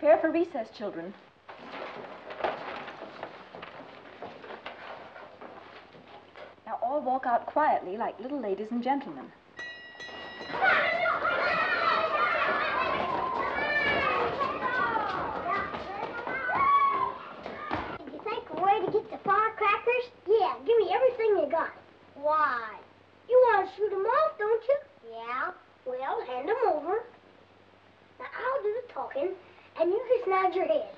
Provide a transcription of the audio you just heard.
Prepare for recess, children. Now all walk out quietly like little ladies and gentlemen. You think a way to get the firecrackers? Yeah, give me everything you got. Why? You want to off, don't you? Yeah. Well, over. Now, I'll do the talking, and you can snag your head.